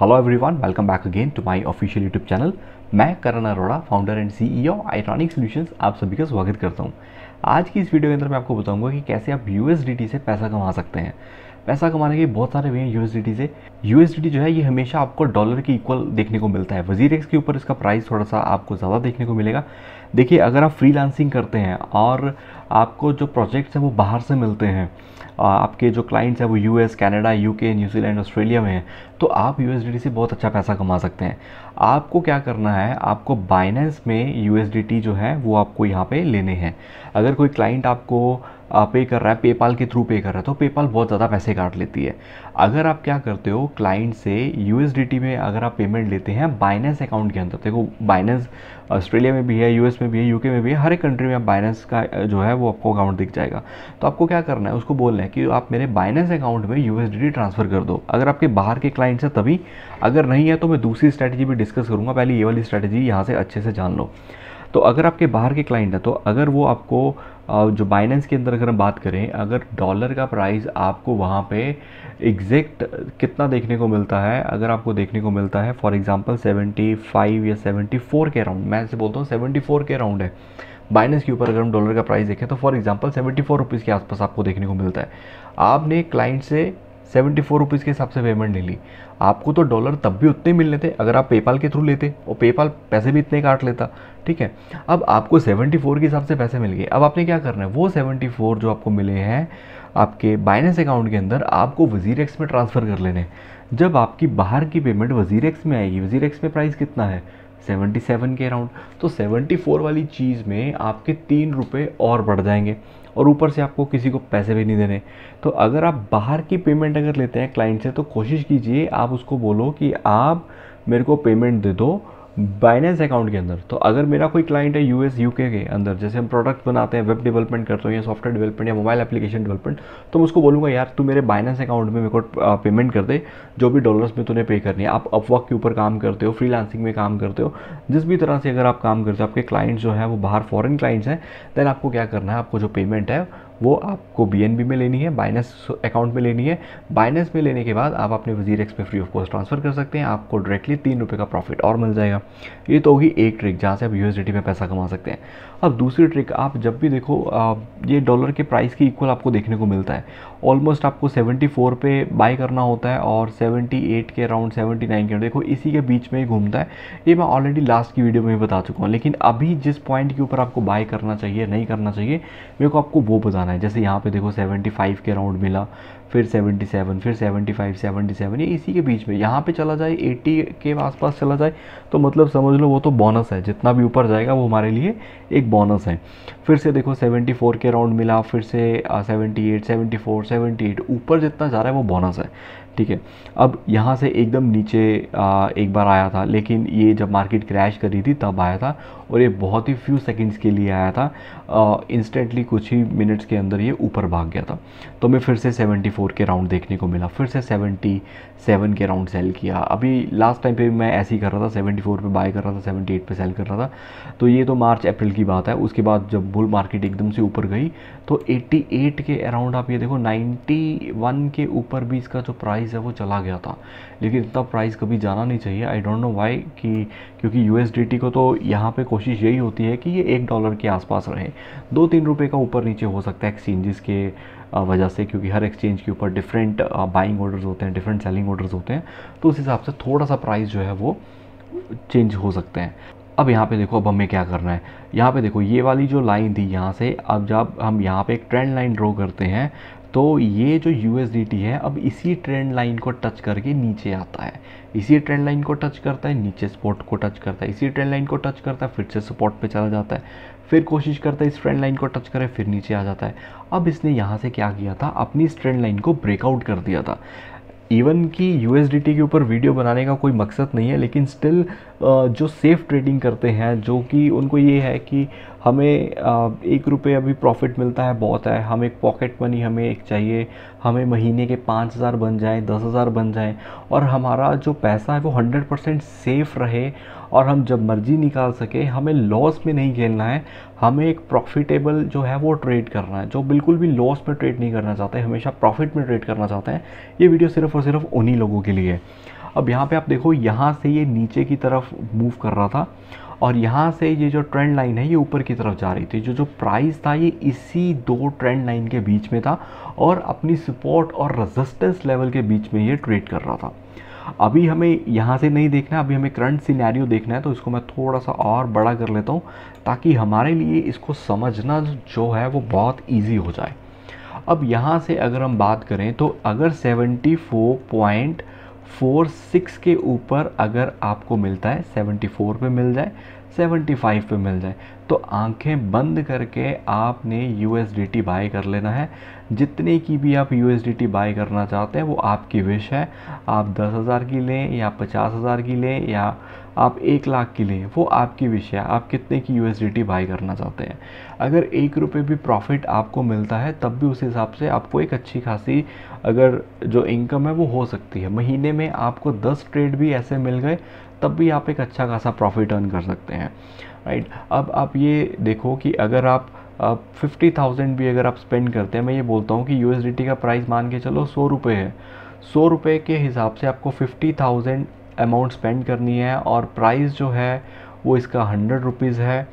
Hello everyone welcome back again to my official YouTube channel मैं Karan Arora founder and CEO Itronic solutions आप सभी का स्वागत करता हूँ। आज की इस वीडियो के अंदर मैं आपको बताऊँगा कि कैसे आप यूएसडीटी से पैसा कमा सकते हैं। पैसा कमाने के बहुत सारे वे हैं यूएसडीटी से। यूएसडीटी जो है, ये हमेशा आपको डॉलर के इक्वल देखने को मिलता है। वज़ीर एक्स के ऊपर इसका प्राइस थोड़ा सा आपको ज़्यादा देखने को मिलेगा। देखिए, अगर आप फ्रीलांसिंग करते हैं और आपको जो प्रोजेक्ट्स हैं वो बाहर से मिलते हैं आपके जो क्लाइंट्स हैं वो U US Canada UK New Zealand Australia में हैं तो आप यू एस डी टी से बहुत अच्छा पैसा कमा सकते हैं। आपको क्या करना है, आपको बाइनेंस में यू एस डी टी जो है, वो आपको यहाँ पर लेने हैं। अगर कोई क्लाइंट आपको पे कर रहा है पेपाल के थ्रू पे कर रहा है तो पेपाल बहुत ज़्यादा पैसे काट लेती है। अगर आप क्या करते हो क्लाइंट से यूएसडीटी में अगर आप पेमेंट लेते हैं बाइनेंस अकाउंट के अंदर, देखो बाइनेंस ऑस्ट्रेलिया में भी है यूएस में भी है यूके में भी है, हर एक कंट्री में आप बाइनेंस का जो है वो आपको अकाउंट दिख जाएगा। तो आपको क्या करना है, उसको बोलना है कि आप मेरे बाइनेंस अकाउंट में यूएसडीटी ट्रांसफ़र कर दो। अगर आपके बाहर के क्लाइंट्स हैं तभी, अगर नहीं है तो मैं दूसरी स्ट्रैटेजी भी डिस्कस करूँगा, पहले ये वाली स्ट्रैटेजी यहाँ से अच्छे से जान लो। तो अगर आपके बाहर के क्लाइंट हैं तो अगर वो आपको जो बाइनेंस के अंदर अगर हम बात करें, अगर डॉलर का प्राइस आपको वहाँ पे एग्जैक्ट कितना देखने को मिलता है, अगर आपको देखने को मिलता है फॉर एग्जांपल 75 या 74 के अराउंड मैं ऐसे बोलता हूँ 74 के अराउंड है। बाइनेंस के ऊपर अगर हम डॉलर का प्राइस देखें तो फॉर एग्जांपल 74 रुपीज़ के आसपास आपको देखने को मिलता है। आपने क्लाइंट से सेवेंटी फोर रुपीज़ के हिसाब से पेमेंट ले ली। आपको तो डॉलर तब भी उतने मिलने थे, अगर आप पेपाल के थ्रू लेते, और पेपाल पैसे भी इतने काट लेता, ठीक है? अब आपको सेवेंटी फोर के हिसाब से पैसे मिल गए। अब आपने क्या करना है? वो सेवेंटी फोर जो आपको मिले हैं, आपके बाइनेंस अकाउंट के अंदर, आपको वज़ीर एक्स में ट्रांसफ़र कर लेने जब आपकी बाहर की पेमेंट वज़ीर एक्स में आएगी वज़ीर एक्स में प्राइस कितना है? 77 के अराउंड। तो 74 वाली चीज़ में आपके तीन रुपये और बढ़ जाएँगे और ऊपर से आपको किसी को पैसे भी नहीं देने। तो अगर आप बाहर की पेमेंट अगर लेते हैं क्लाइंट से तो कोशिश कीजिए आप उसको बोलो कि आप मेरे को पेमेंट दे दो बाइनेंस अकाउंट के अंदर तो अगर मेरा कोई क्लाइंट है यूएस यूके के अंदर, जैसे हम प्रोडक्ट बनाते हैं वेब डेवलपमेंट करते हो या सॉफ्टवेयर डेवलपमेंट या मोबाइल एप्लीकेशन डेवलपमेंट तो मैं उसको बोलूँगा, यार, तू मेरे बाइनेंस अकाउंट में मेरे को पेमेंट कर दे, जो भी डॉलर्स में तूने पे करनी है। आप अपवर्क के ऊपर काम करते हो फ्रीलांसिंग में काम करते हो, जिस भी तरह से अगर आप काम करते हो, आपके क्लाइंट्स जो है, वो बाहर फॉरन क्लाइंट्स हैं देन आपको क्या करना है, आपको जो पेमेंट है वो आपको बीएनबी में लेनी है बाइनेंस अकाउंट में लेनी है। बाइनेंस में लेने के बाद आप अपने वज़ीर एक्स पे फ्री ऑफ़ कॉस्ट ट्रांसफ़र कर सकते हैं, आपको डायरेक्टली तीन रुपये का प्रॉफिट और मिल जाएगा। ये तो होगी एक ट्रिक जहाँ से आप यूएसडी में पैसा कमा सकते हैं। अब दूसरी ट्रिक आप जब भी देखो ये डॉलर के प्राइस की इक्वल आपको देखने को मिलता है। ऑलमोस्ट आपको 74 पे बाय करना होता है और 78 के अराउंड 79 के, देखो इसी के बीच में ही घूमता है। ये मैं ऑलरेडी लास्ट की वीडियो में भी बता चुका हूँ, लेकिन अभी जिस पॉइंट के ऊपर आपको बाय करना चाहिए, नहीं करना चाहिए, मेरे को आपको वो बताना है। जैसे यहाँ पे देखो 75 के अराउंड मिला फिर 77 फिर 75 77 ये इसी के बीच में। यहाँ पे चला जाए 80 के आसपास चला जाए तो मतलब समझ लो वो तो बोनस है। जितना भी ऊपर जाएगा वो हमारे लिए एक बोनस है। फिर से देखो 74 के अराउंड मिला फिर से सेवेंटी एट ऊपर जितना जा रहा है वो बोनस है। ठीक है? अब यहाँ से एकदम नीचे आ, एक बार आया था लेकिन ये जब मार्केट क्रैश कर रही थी तब आया था। और ये बहुत ही फ्यू सेकंड्स के लिए आया था। इंस्टेंटली कुछ ही मिनट्स के अंदर ये ऊपर भाग गया था। तो मैं फिर से 74 के राउंड देखने को मिला। फिर से 77 के राउंड सेल किया। अभी लास्ट टाइम पे मैं ऐसे ही कर रहा था 74 पे बाय कर रहा था 78 पे सेल कर रहा था। तो ये तो मार्च, अप्रैल की बात है। उसके बाद जब बुल मार्केट एकदम से ऊपर गई तो 88 के अराउंड आप ये देखो 91 के ऊपर भी इसका जो प्राइस है वो चला गया था। लेकिन इतना प्राइस कभी जाना नहीं चाहिए। आई डोंट नो वाई कि, क्योंकि यूएसडीटी को तो यहाँ पे कोशिश यही होती है कि ये एक डॉलर के आसपास रहे। दो तीन रुपये का ऊपर नीचे हो सकता है एक्सचेंजेस के वजह से, क्योंकि हर एक्सचेंज के ऊपर डिफरेंट बाइंग ऑर्डर्स होते हैं डिफरेंट सेलिंग ऑर्डर्स होते हैं। तो उस हिसाब से थोड़ा सा प्राइस जो है वो चेंज हो सकते हैं। अब यहाँ पे देखो, अब हमें क्या करना है? यहाँ पे देखो, ये वाली जो लाइन थी यहाँ से, अब जब हम यहाँ पे एक ट्रेंड लाइन ड्रॉ करते हैं तो ये जो यू है, अब इसी ट्रेंड लाइन को टच करके नीचे आता है। इसी ट्रेंड लाइन को टच करता है, नीचे स्पॉट को टच करता है। इसी ट्रेंड लाइन को टच करता है, फिर से सपोर्ट पे चला जाता है। फिर कोशिश करता है इस ट्रेंड लाइन को टच करे, फिर नीचे आ जाता है। अब इसने यहाँ से क्या किया था? अपनी इस ट्रेंड लाइन को ब्रेकआउट कर दिया था। इवन कि यू के ऊपर वीडियो बनाने का कोई मकसद नहीं है, लेकिन स्टिल जो सेफ़ ट्रेडिंग करते हैं, जो कि उनको ये है कि हमें एक रुपये अभी प्रॉफिट मिलता है, बहुत है। हमें एक पॉकेट मनी हमें एक चाहिए। हमें महीने के पाँच हज़ार बन जाए, दस हज़ार बन जाए, और हमारा जो पैसा है वो हंड्रेड परसेंट सेफ़ रहे और हम जब मर्ज़ी निकाल सके, हमें लॉस में नहीं खेलना है, हमें एक प्रॉफिटेबल जो है वो ट्रेड करना है, जो बिल्कुल भी लॉस में ट्रेड नहीं करना चाहते, हमेशा प्रॉफिट में ट्रेड करना चाहते हैं, ये वीडियो सिर्फ़ और सिर्फ़ उन्हीं लोगों के लिए। है अब यहाँ पे आप देखो, यहाँ से ये नीचे की तरफ़ मूव कर रहा था और यहाँ से ये जो ट्रेंड लाइन है, ये ऊपर की तरफ़ जा रही थी। जो जो प्राइस था, ये इसी दो ट्रेंड लाइन के बीच में था और अपनी सपोर्ट और रेजिस्टेंस लेवल के बीच में ये ट्रेड कर रहा था। अभी हमें यहाँ से नहीं देखना है अभी हमें करंट सिनेरियो देखना है तो इसको मैं थोड़ा सा और बड़ा कर लेता हूँ, ताकि हमारे लिए इसको समझना जो है वो बहुत ईजी हो जाए। अब यहाँ से अगर हम बात करें तो अगर 74.46 के ऊपर अगर आपको मिलता है 74 पे मिल जाए 75 पे मिल जाए। तो आँखें बंद करके आपने यू एस बाय कर लेना है। जितने की भी आप यू एस बाय करना चाहते हैं, वो आपकी विश है। आप दस हज़ार की लें या पचास हज़ार की लें या आप एक लाख की लें, वो आपकी विषय है। आप कितने की यू एस बाई करना चाहते हैं। अगर एक रुपये भी प्रॉफिट आपको मिलता है, तब भी उस हिसाब से आपको एक अच्छी खासी अगर जो इनकम है, वो हो सकती है। महीने में आपको दस ट्रेड भी ऐसे मिल गए तब भी आप एक अच्छा खासा प्रॉफिट अर्न कर सकते हैं राइट अब आप ये देखो कि अगर आप फिफ्टी थाउज़ेंड भी अगर आप स्पेंड करते हैं, मैं ये बोलता हूँ कि यूएसडीटी का प्राइस मान के चलो सौ रुपये है। सौ रुपये के हिसाब से आपको फिफ्टी थाउज़ेंड अमाउंट स्पेंड करनी है और प्राइस जो है वो इसका हंड्रेड रुपीज़ है,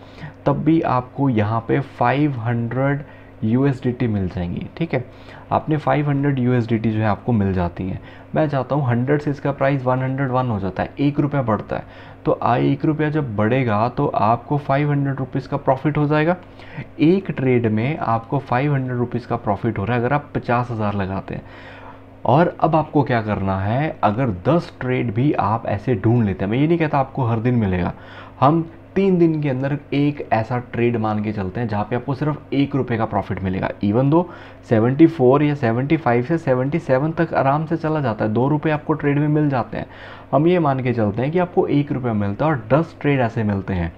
तब भी आपको यहाँ पे फाइव हंड्रेड USDT मिल जाएँगी, ठीक है? आपने 500 हंड्रेड जो है आपको मिल जाती हैं। मैं चाहता हूँ हंड्रेड से इसका प्राइस 101 हो जाता है, एक रुपया बढ़ता है। तो आ एक रुपया जब बढ़ेगा तो आपको फाइव हंड्रेड रुपीज़ का प्रॉफिट हो जाएगा। एक ट्रेड में आपको फाइव हंड्रेड रुपीज़ का प्रॉफिट हो रहा है, अगर आप पचास हज़ार लगाते हैं। और अब आपको क्या करना है, अगर 10 ट्रेड भी आप ऐसे ढूंढ लेते हैं, मैं ये नहीं कहता आपको हर दिन मिलेगा। हम तीन दिन के अंदर एक ऐसा ट्रेड मान के चलते हैं जहाँ पे आपको सिर्फ़ एक रुपये का प्रॉफिट मिलेगा। इवन दो 74 या 75 से 77 तक आराम से चला जाता है, दो रुपये आपको ट्रेड में मिल जाते हैं। हम ये मान के चलते हैं कि आपको एक रुपया मिलता है और दस ट्रेड ऐसे मिलते हैं।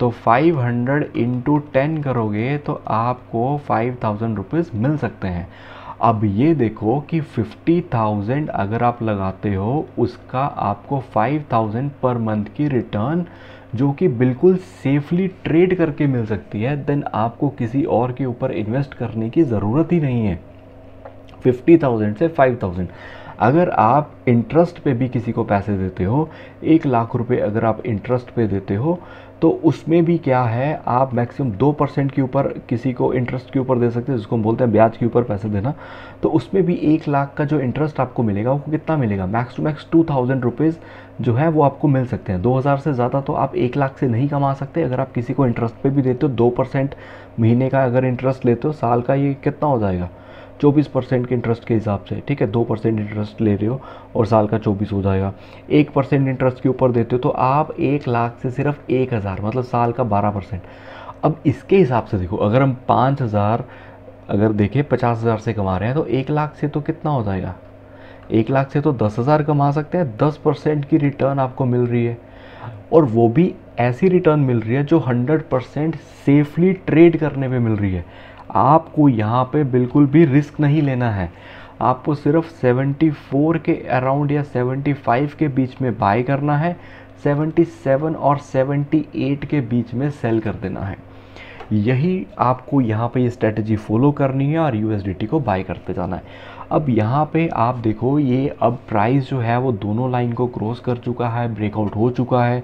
तो 500 हंड्रेड इंटू करोगे तो आपको फाइव थाउज़ेंड मिल सकते हैं। अब ये देखो कि फिफ्टी थाउज़ेंड अगर आप लगाते हो, उसका आपको फाइव थाउज़ेंड पर मंथ की रिटर्न जो कि बिल्कुल सेफली ट्रेड करके मिल सकती है देन आपको किसी और के ऊपर इन्वेस्ट करने की ज़रूरत ही नहीं है। फिफ्टी थाउज़ेंड से फाइव थाउज़ेंड अगर आप इंटरेस्ट पे भी किसी को पैसे देते हो, एक लाख रुपए अगर आप इंटरेस्ट पे देते हो तो उसमें भी क्या है, आप मैक्सिमम दो परसेंट के ऊपर किसी को इंटरेस्ट के ऊपर दे सकते हैं, जिसको हम बोलते हैं ब्याज के ऊपर पैसे देना। तो उसमें भी एक लाख का जो इंटरेस्ट आपको मिलेगा, वो कितना मिलेगा? Max to max two thousand rupees जो है, वो आपको मिल सकते हैं। दो हज़ार से ज़्यादा तो आप एक लाख से नहीं कमा सकते। अगर आप किसी को इंटरेस्ट पे भी देते हो, दो परसेंट महीने का अगर इंटरेस्ट लेते हो, साल का ये कितना हो जाएगा? चौबीस परसेंट के इंटरेस्ट के हिसाब से, ठीक है? दो परसेंट इंटरेस्ट ले रहे हो और साल का चौबीस हो जाएगा। एक परसेंट इंटरेस्ट के ऊपर देते हो तो आप एक लाख से सिर्फ़ एक हज़ार मतलब साल का बारह परसेंट। अब इसके हिसाब से देखो, अगर हम पाँच हज़ार, अगर देखें पचास हज़ार से कमा रहे हैं तो एक लाख से तो कितना हो जाएगा? एक लाख से तो दस हज़ार कमा सकते हैं, दस परसेंट की रिटर्न आपको मिल रही है। और वो भी ऐसी रिटर्न मिल रही है जो हंड्रेड परसेंट सेफली ट्रेड करने पे मिल रही है। आपको यहाँ पे बिल्कुल भी रिस्क नहीं लेना है। आपको सिर्फ़ 74 के अराउंड या 75 के बीच में बाय करना है 77 और 78 के बीच में सेल कर देना है। यही आपको यहाँ पे ये स्ट्रेटजी फॉलो करनी है और यूएसडीटी को बाय करते जाना है। अब यहाँ पे आप देखो, ये अब प्राइस जो है वो दोनों लाइन को क्रॉस कर चुका है ब्रेकआउट हो चुका है।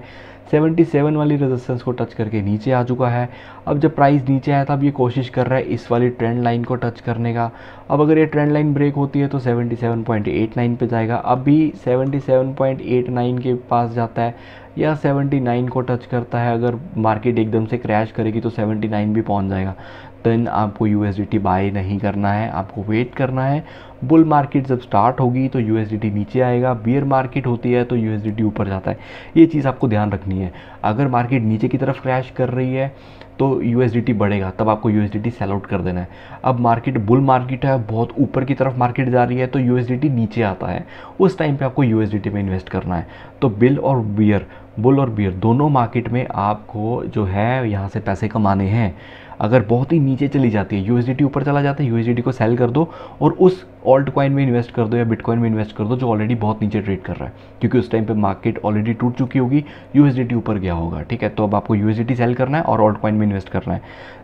77 वाली रेजिस्टेंस को टच करके नीचे आ चुका है। अब जब प्राइस नीचे आया तब ये कोशिश कर रहा है इस वाली ट्रेंड लाइन को टच करने का। अब अगर ये ट्रेंड लाइन ब्रेक होती है तो 77.89 पे जाएगा। अब भी 77.89 के पास जाता है या 79 को टच करता है। अगर मार्केट एकदम से क्रैश करेगी तो 79 भी पहुँच जाएगा। देन आपको यू बाय नहीं करना है, आपको वेट करना है। बुल मार्केट जब स्टार्ट होगी तो यूएसडीटी नीचे आएगा बियर मार्केट होती है तो यूएसडीटी ऊपर जाता है। ये चीज़ आपको ध्यान रखनी है। अगर मार्केट नीचे की तरफ़ क्रैश कर रही है तो यूएसडीटी बढ़ेगा, तब आपको यूएसडीटी सेल आउट कर देना है। अब मार्केट बुल मार्केट है, बहुत ऊपर की तरफ़ मार्केट जा रही है तो यूएसडीटी नीचे आता है। उस टाइम पे आपको यू में इन्वेस्ट करना है। तो बिल और बियर, बुल और बियर, दोनों मार्केट में आपको जो है यहाँ से पैसे कमाने हैं। अगर बहुत ही नीचे चली जाती है यू ऊपर चला जाता है यू को सेल कर दो और उस ऑल्ट कॉइन में इन्वेस्ट कर दो या बिटकॉइन में इन्वेस्ट कर दो जो ऑलरेडी बहुत नीचे ट्रेड कर रहा है। क्योंकि उस टाइम पे मार्केट ऑलरेडी टूट चुकी होगी यूएसडीटी ऊपर गया होगा, ठीक है? तो अब आपको यू सेल करना है और ऑल्ट कॉइन में इन्वेस्ट करना है।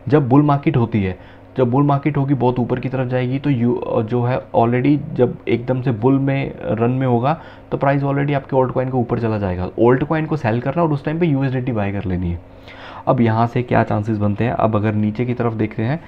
जब बुल मार्केट होती है जब बुल मार्केट होगी, बहुत ऊपर की तरफ़ जाएगी तो यू जो है ऑलरेडी जब एकदम से बुल में रन में होगा तो प्राइस ऑलरेडी आपके ओल्ड कॉइन को ऊपर चला जाएगा। ओल्ड कॉइन को सेल करना और उस टाइम पे यूएसडीटी बाय कर लेनी है। अब यहाँ से क्या चांसेस बनते हैं? अब अगर नीचे की तरफ़ देखते हैं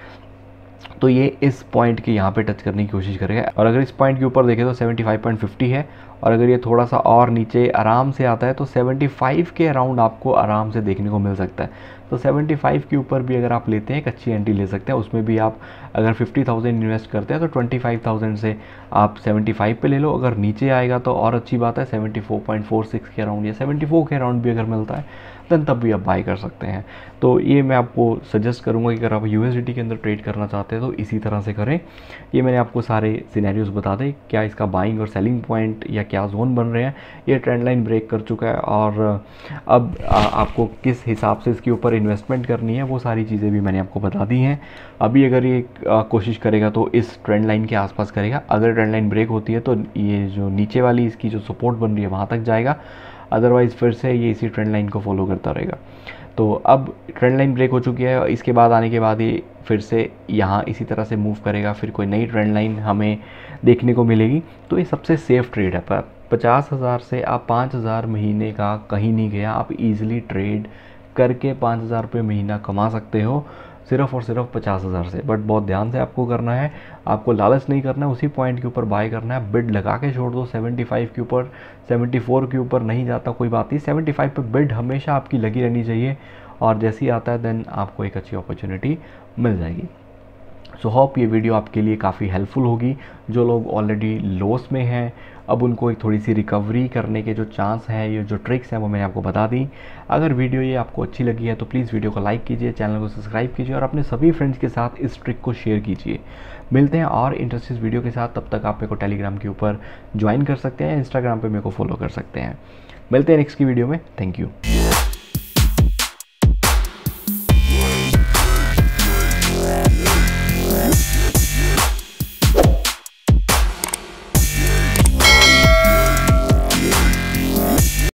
तो ये इस पॉइंट के यहाँ पे टच करने की कोशिश करेगा। और अगर इस पॉइंट के ऊपर देखें तो 75.50 है। और अगर ये थोड़ा सा और नीचे आराम से आता है तो 75 के अराउंड आपको आराम से देखने को मिल सकता है। तो 75 के ऊपर भी अगर आप लेते हैं एक अच्छी एंट्री ले सकते हैं। उसमें भी आप अगर 50,000 इन्वेस्ट करते हैं तो 25,000 से आप 75 पे ले लो। अगर नीचे आएगा तो और अच्छी बात है 74.46 के अराउंड या 74 के अराउंड भी अगर मिलता है देन तब भी आप बाई कर सकते हैं। तो ये मैं आपको सजेस्ट करूँगा कि अगर आप यू के अंदर ट्रेड करना चाहते हैं तो इसी तरह से करें। ये मैंने आपको सारे सिनेरियोज बता दें, क्या इसका बाइंग और सेलिंग पॉइंट या क्या जोन बन रहे हैं। ये ट्रेंड लाइन ब्रेक कर चुका है और, अब आपको किस हिसाब से इसके ऊपर इन्वेस्टमेंट करनी है, वो सारी चीज़ें भी मैंने आपको बता दी हैं। अभी अगर ये कोशिश करेगा तो इस ट्रेंड लाइन के आसपास करेगा। अगर ट्रेंड लाइन ब्रेक होती है तो ये जो नीचे वाली इसकी जो सपोर्ट बन रही है, वहाँ तक जाएगा। अदरवाइज़ फिर से ये इसी ट्रेंड लाइन को फॉलो करता रहेगा। तो अब ट्रेंड लाइन ब्रेक हो चुकी है इसके बाद आने के बाद ये फिर से यहाँ इसी तरह से मूव करेगा। फिर कोई नई ट्रेंड लाइन हमें देखने को मिलेगी। तो ये सबसे सेफ़ ट्रेड है। पर पचास हज़ार से आप पाँच हज़ार महीने का कहीं नहीं गया। आप इजीली ट्रेड करके पाँच हज़ार रुपये महीना कमा सकते हो। सिर्फ़ और सिर्फ़ पचास हज़ार से। बट बहुत ध्यान से आपको करना है। आपको लालच नहीं करना है उसी पॉइंट के ऊपर बाय करना है। बिड लगा के छोड़ दो 75 के ऊपर 74 के ऊपर नहीं जाता कोई बात नहीं। 75 पे बिड हमेशा आपकी लगी रहनी चाहिए। और जैसे ही आता है देन आपको एक अच्छी अपॉर्चुनिटी मिल जाएगी। सो so, होप ये वीडियो आपके लिए काफ़ी हेल्पफुल होगी। जो लोग ऑलरेडी लॉस में हैं अब उनको एक थोड़ी सी रिकवरी करने के जो चांस हैं, ये जो ट्रिक्स हैं, वो मैंने आपको बता दी। अगर वीडियो ये आपको अच्छी लगी है तो प्लीज़ वीडियो को लाइक कीजिए चैनल को सब्सक्राइब कीजिए और अपने सभी फ्रेंड्स के साथ इस ट्रिक को शेयर कीजिए। मिलते हैं और इंटरेस्टिंग वीडियो के साथ। तब तक आप मेरे को टेलीग्राम के ऊपर ज्वाइन कर सकते हैं इंस्टाग्राम पर मेरे को फॉलो कर सकते हैं। मिलते हैं नेक्स्ट की वीडियो में। Thank you